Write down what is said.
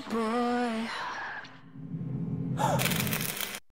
boy.